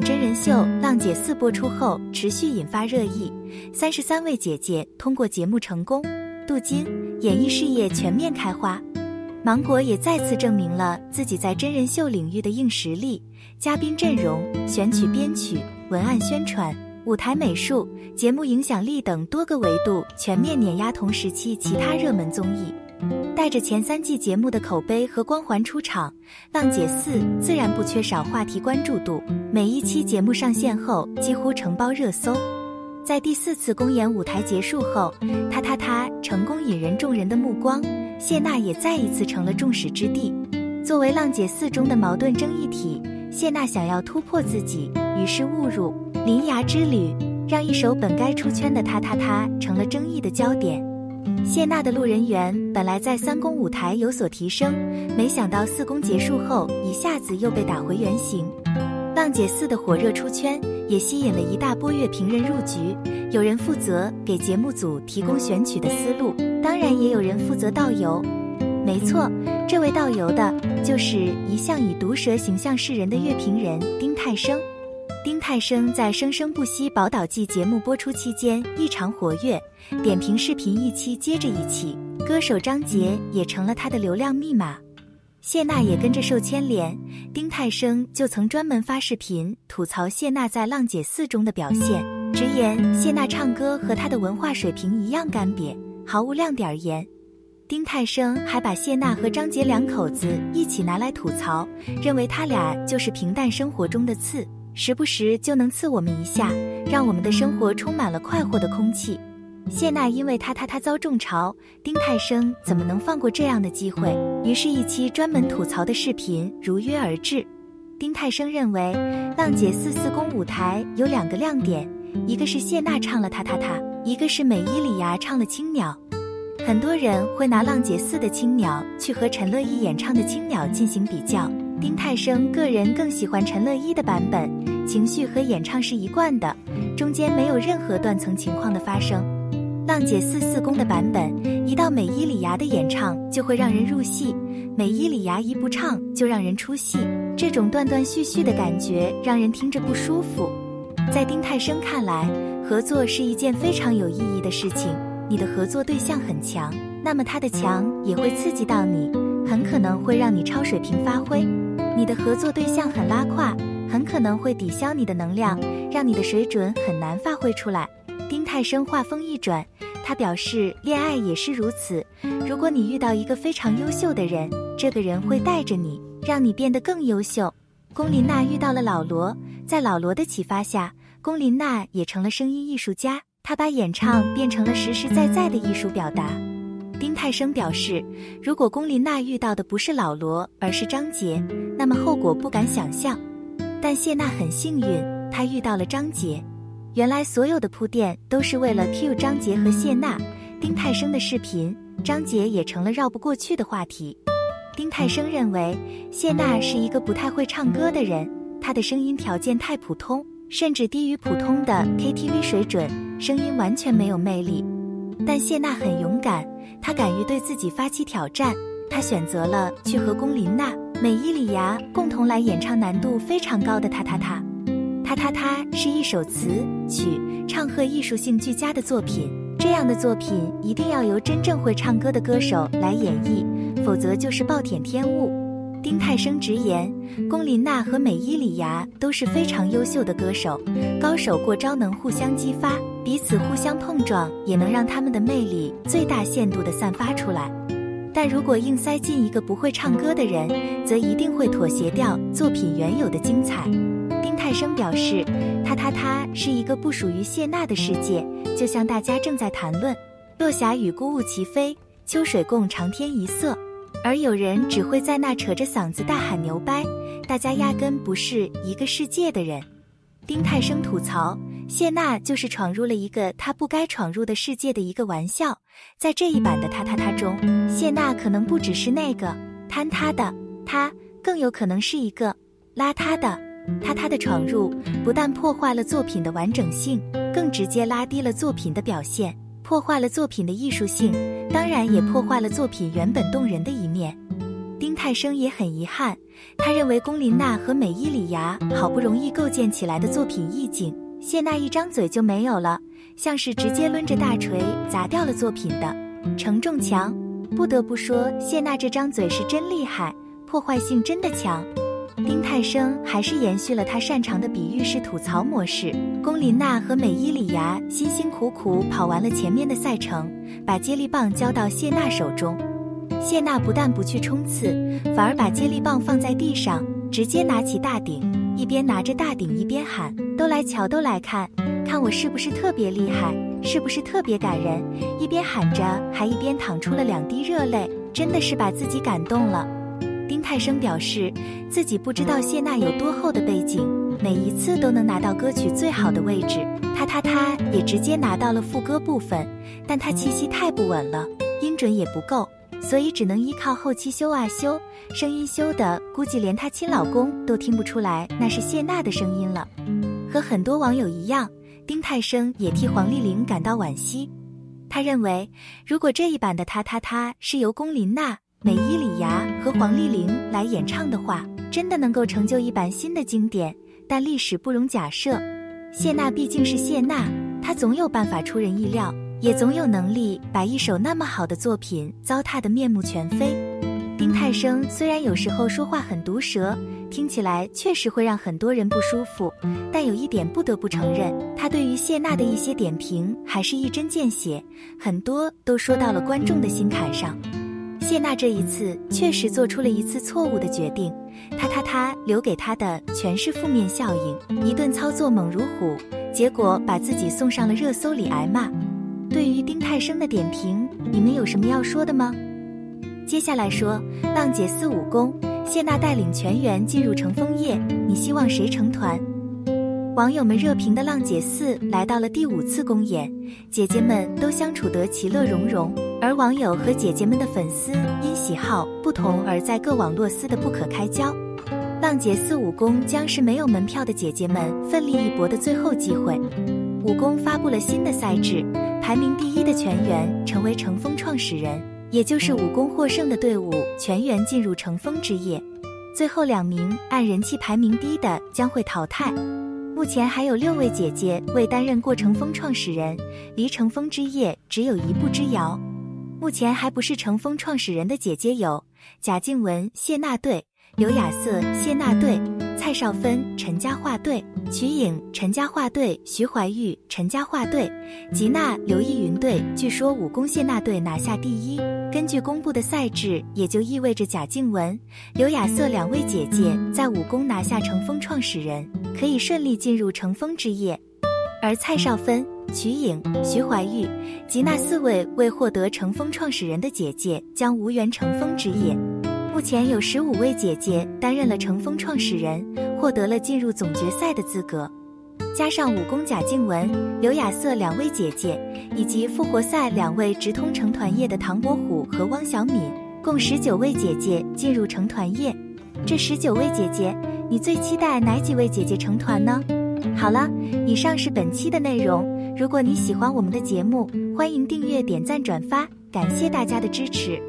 真人秀《浪姐四》播出后，持续引发热议。三十三位姐姐通过节目成功镀金，演艺事业全面开花。芒果也再次证明了自己在真人秀领域的硬实力。嘉宾阵容、选曲、编曲、文案、宣传、舞台美术、节目影响力等多个维度全面碾压同时期其他热门综艺。带着前三季节目的口碑和光环出场，《浪姐四》自然不缺少话题关注度。每一期节目上线后，几乎承包热搜。在第四次公演舞台结束后，他他他成功引人众人的目光，谢娜也再一次成了众矢之的。作为《浪姐四》中的矛盾争议体，谢娜想要突破自己，于是误入铃芽之旅，让一首本该出圈的《他他他》成了争议的焦点。谢娜的路人缘本来在三公舞台有所提升，没想到四公结束后一下子又被打回原形。浪姐四的火热出圈，也吸引了一大波乐评人入局。有人负责给节目组提供选曲的思路，当然也有人负责导游。没错，这位导游的就是一向以毒舌形象示人的乐评人丁太升。丁太升在《生生不息宝岛季》节目播出期间异常活跃，点评视频一期接着一期，歌手张杰也成了他的流量密码，谢娜也跟着受牵连。丁太升就曾专门发视频吐槽谢娜在《浪姐四》中的表现，直言谢娜唱歌和她的文化水平一样干瘪，毫无亮点言。丁太升还把谢娜和张杰两口子一起拿来吐槽，认为他俩就是平淡生活中的刺。时不时就能刺我们一下，让我们的生活充满了快活的空气。谢娜因为他他他遭众嘲，丁太升怎么能放过这样的机会？于是，一期专门吐槽的视频如约而至。丁太升认为，《浪姐四》四公舞台有两个亮点，一个是谢娜唱了他他他，一个是美伊里芽唱了青鸟。很多人会拿《浪姐四》的青鸟去和陈乐一演唱的青鸟进行比较。丁太升个人更喜欢陈乐一的版本，情绪和演唱是一贯的，中间没有任何断层情况的发生。浪姐四四公的版本，一到美伊里芽的演唱就会让人入戏，美伊里芽一不唱就让人出戏，这种断断续续的感觉让人听着不舒服。在丁太升看来，合作是一件非常有意义的事情，你的合作对象很强，那么他的强也会刺激到你，很可能会让你超水平发挥。你的合作对象很拉胯，很可能会抵消你的能量，让你的水准很难发挥出来。丁太升话锋一转，他表示恋爱也是如此。如果你遇到一个非常优秀的人，这个人会带着你，让你变得更优秀。龚琳娜遇到了老罗，在老罗的启发下，龚琳娜也成了声音艺术家，她把演唱变成了实实在在的艺术表达。丁太升表示，如果龚琳娜遇到的不是老罗，而是张杰，那么后果不敢想象。但谢娜很幸运，她遇到了张杰。原来所有的铺垫都是为了 cue 张杰和谢娜。丁太升的视频，张杰也成了绕不过去的话题。丁太升认为，谢娜是一个不太会唱歌的人，她的声音条件太普通，甚至低于普通的 KTV 水准，声音完全没有魅力。但谢娜很勇敢。她敢于对自己发起挑战，她选择了去和龚琳娜、美伊里芽共同来演唱难度非常高的《他他他》。他他他是一首词曲唱和艺术性俱佳的作品，这样的作品一定要由真正会唱歌的歌手来演绎，否则就是暴殄天物。丁太升直言，龚琳娜和美伊里芽都是非常优秀的歌手，高手过招能互相激发。彼此互相碰撞，也能让他们的魅力最大限度地散发出来。但如果硬塞进一个不会唱歌的人，则一定会妥协掉作品原有的精彩。丁太升表示，他他他是一个不属于谢娜的世界，就像大家正在谈论落霞与孤鹜齐飞，秋水共长天一色，而有人只会在那扯着嗓子大喊牛掰，大家压根不是一个世界的人。丁太升吐槽。谢娜就是闯入了一个她不该闯入的世界的一个玩笑，在这一版的他他他中，谢娜可能不只是那个坍塌的她，更有可能是一个邋遢的她。她的闯入不但破坏了作品的完整性，更直接拉低了作品的表现，破坏了作品的艺术性，当然也破坏了作品原本动人的一面。丁太。泰生也很遗憾，他认为龚琳娜和美伊里芽好不容易构建起来的作品意境，谢娜一张嘴就没有了，像是直接抡着大锤砸掉了作品的，承重墙。不得不说，谢娜这张嘴是真厉害，破坏性真的强。丁太升还是延续了他擅长的比喻式吐槽模式。龚琳娜和美伊里芽辛辛苦苦跑完了前面的赛程，把接力棒交到谢娜手中。谢娜不但不去冲刺，反而把接力棒放在地上，直接拿起大顶，一边拿着大鼎一边喊：“都来瞧，都来看，看我是不是特别厉害，是不是特别感人？”一边喊着，还一边淌出了两滴热泪，真的是把自己感动了。丁太升表示，自己不知道谢娜有多厚的背景，每一次都能拿到歌曲最好的位置，他他他也直接拿到了副歌部分，但他气息太不稳了，音准也不够。所以只能依靠后期修啊修，声音修的估计连她亲老公都听不出来那是谢娜的声音了。和很多网友一样，丁太升也替黄丽玲感到惋惜。他认为，如果这一版的《他他他》是由龚琳娜、美依礼芽和黄丽玲来演唱的话，真的能够成就一版新的经典。但历史不容假设，谢娜毕竟是谢娜，她总有办法出人意料。也总有能力把一首那么好的作品糟蹋得面目全非。丁太升虽然有时候说话很毒舌，听起来确实会让很多人不舒服，但有一点不得不承认，他对于谢娜的一些点评还是一针见血，很多都说到了观众的心坎上。谢娜这一次确实做出了一次错误的决定，他他他留给他的全是负面效应，一顿操作猛如虎，结果把自己送上了热搜里挨骂。对于丁太升的点评，你们有什么要说的吗？接下来说浪姐四武功，谢娜带领全员进入乘风夜，你希望谁成团？网友们热评的浪姐四来到了第五次公演，姐姐们都相处得其乐融融，而网友和姐姐们的粉丝因喜好不同而在各网络撕得不可开交。浪姐四武功将是没有门票的姐姐们奋力一搏的最后机会。武功发布了新的赛制。排名第一的全员成为乘风创始人，也就是武功获胜的队伍全员进入乘风之夜。最后两名按人气排名低的将会淘汰。目前还有六位姐姐未担任过乘风创始人，离乘风之夜只有一步之遥。目前还不是乘风创始人的姐姐有贾静雯、谢娜队、刘雅瑟、谢娜队。蔡少芬、陈嘉桦队，瞿颖、陈嘉桦队，徐怀钰、陈嘉桦队，吉娜、刘逸云队。据说武功谢娜队拿下第一。根据公布的赛制，也就意味着贾静雯、刘雅瑟两位姐姐在武功拿下乘风创始人，可以顺利进入乘风之夜。而蔡少芬、瞿颖、徐怀钰、吉娜四位未获得乘风创始人的姐姐将无缘乘风之夜。目前有十五位姐姐担任了乘风创始人，获得了进入总决赛的资格。加上武功贾静雯、刘雅瑟两位姐姐，以及复活赛两位直通成团夜的唐伯虎和汪小敏，共十九位姐姐进入成团夜。这十九位姐姐，你最期待哪几位姐姐成团呢？好了，以上是本期的内容。如果你喜欢我们的节目，欢迎订阅、点赞、转发，感谢大家的支持。